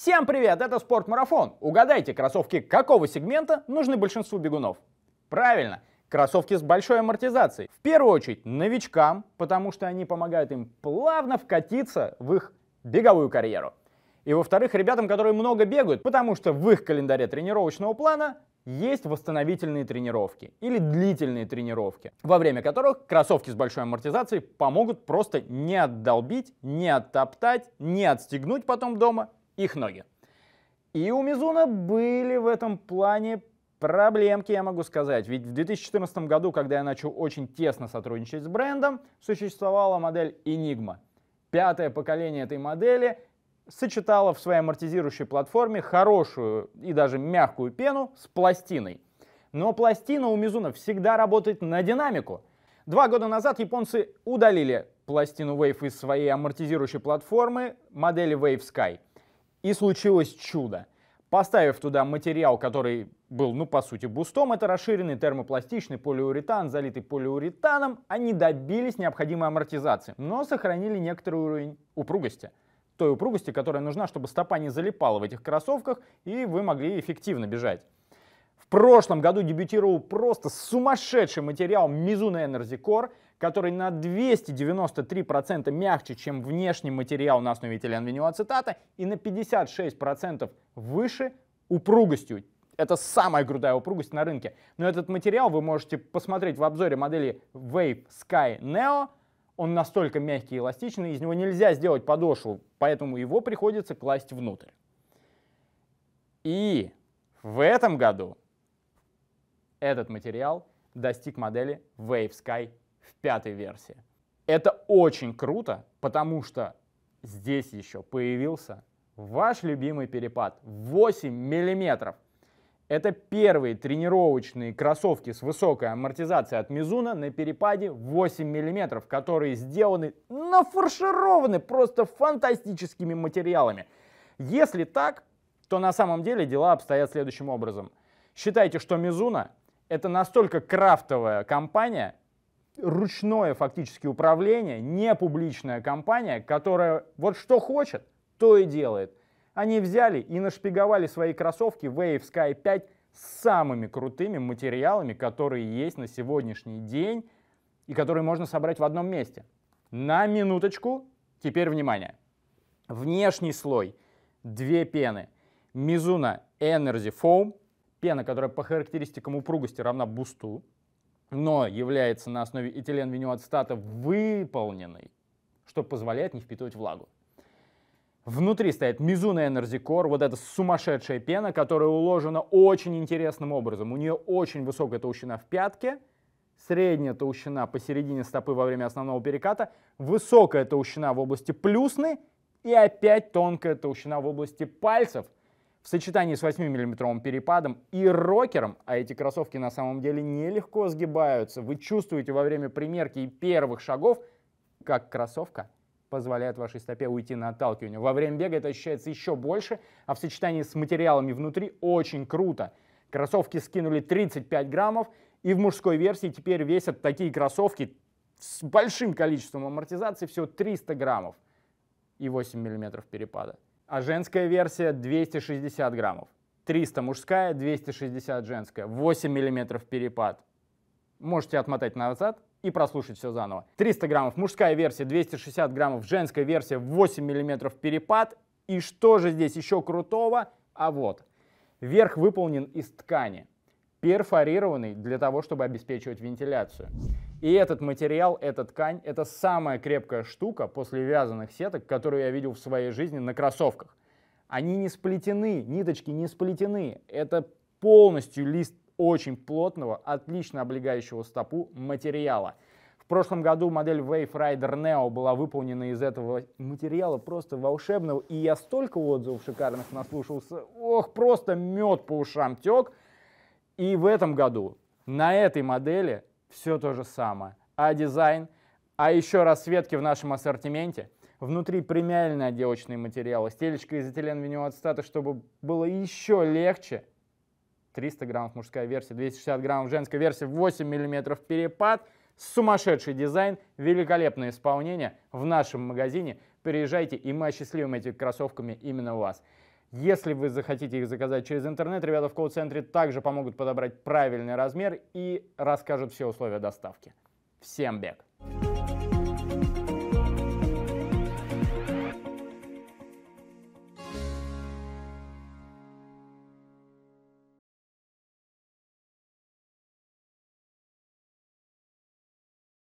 Всем привет, это Спортмарафон. Угадайте, кроссовки какого сегмента нужны большинству бегунов? Правильно, кроссовки с большой амортизацией. В первую очередь новичкам, потому что они помогают им плавно вкатиться в их беговую карьеру. И во-вторых, ребятам, которые много бегают, потому что в их календаре тренировочного плана есть восстановительные тренировки или длительные тренировки, во время которых кроссовки с большой амортизацией помогут просто не отдолбить, не оттоптать, не отстегнуть потом дома их ноги. И у Мизуна были в этом плане проблемки, я могу сказать. Ведь в 2014 году, когда я начал очень тесно сотрудничать с брендом, существовала модель Enigma. Пятое поколение этой модели сочетало в своей амортизирующей платформе хорошую и даже мягкую пену с пластиной. Но пластина у Мизуна всегда работает на динамику. Два года назад японцы удалили пластину Wave из своей амортизирующей платформы модели Wave Sky. И случилось чудо. Поставив туда материал, который был, ну, по сути, бустом, это расширенный термопластичный полиуретан, залитый полиуретаном, они добились необходимой амортизации, но сохранили некоторый уровень упругости. Той упругости, которая нужна, чтобы стопа не залипала в этих кроссовках, и вы могли эффективно бежать. В прошлом году дебютировал просто сумасшедший материал Mizuno Energy Core, который на 293% мягче, чем внешний материал на основе этиленвинилацетата и на 56% выше упругостью. Это самая крутая упругость на рынке. Но этот материал вы можете посмотреть в обзоре модели Wave Sky Neo. Он настолько мягкий и эластичный, из него нельзя сделать подошву, поэтому его приходится класть внутрь. И в этом году этот материал достиг модели Wave Sky в пятой версии. Это очень круто, потому что здесь еще появился ваш любимый перепад 8 миллиметров. Это первые тренировочные кроссовки с высокой амортизацией от Мизуна на перепаде 8 мм, которые сделаны, нафаршированы просто фантастическими материалами. Если так, то на самом деле дела обстоят следующим образом. Считайте, что Мизуна это настолько крафтовая компания, ручное фактически управление, не публичная компания, которая вот что хочет, то и делает. Они взяли и нашпиговали свои кроссовки Wave Sky 5 с самыми крутыми материалами, которые есть на сегодняшний день и которые можно собрать в одном месте. На минуточку, теперь внимание. Внешний слой, две пены. Mizuno Energy Foam, пена, которая по характеристикам упругости равна бусту, но является на основе этиленвинилацетата выполненной, что позволяет не впитывать влагу. Внутри стоит Mizuno Energy Core, вот эта сумасшедшая пена, которая уложена очень интересным образом. У нее очень высокая толщина в пятке, средняя толщина посередине стопы во время основного переката, высокая толщина в области плюсны и опять тонкая толщина в области пальцев – в сочетании с 8-миллиметровым перепадом и рокером, а эти кроссовки на самом деле нелегко сгибаются, вы чувствуете во время примерки и первых шагов, как кроссовка позволяет вашей стопе уйти на отталкивание. Во время бега это ощущается еще больше, а в сочетании с материалами внутри очень круто. Кроссовки скинули 35 граммов, и в мужской версии теперь весят такие кроссовки с большим количеством амортизации всего 300 граммов и 8 миллиметров перепада а женская версия 260 граммов. 300 мужская, 260 женская, 8 миллиметров перепад. Можете отмотать назад и прослушать все заново. 300 граммов мужская версия, 260 граммов женская версия, 8 миллиметров перепад. И что же здесь еще крутого? А вот, верх выполнен из ткани, перфорированный для того, чтобы обеспечивать вентиляцию. И этот материал, эта ткань, это самая крепкая штука после вязаных сеток, которую я видел в своей жизни на кроссовках. Они не сплетены, ниточки не сплетены. Это полностью лист очень плотного, отлично облегающего стопу материала. В прошлом году модель Wave Rider Neo была выполнена из этого материала просто волшебного. И я столько отзывов шикарных наслушался. Ох, просто мед по ушам тек. И в этом году на этой модели все то же самое. А дизайн, а еще расцветки в нашем ассортименте. Внутри премиальные отделочные материалы, стелечка из этиленвинилацетата, чтобы было еще легче. 300 граммов мужская версия, 260 граммов женская версия, 8 миллиметров перепад, сумасшедший дизайн, великолепное исполнение в нашем магазине. Приезжайте, и мы осчастливим этими кроссовками именно вас. Если вы захотите их заказать через интернет, ребята в колл-центре также помогут подобрать правильный размер и расскажут все условия доставки. Всем бег!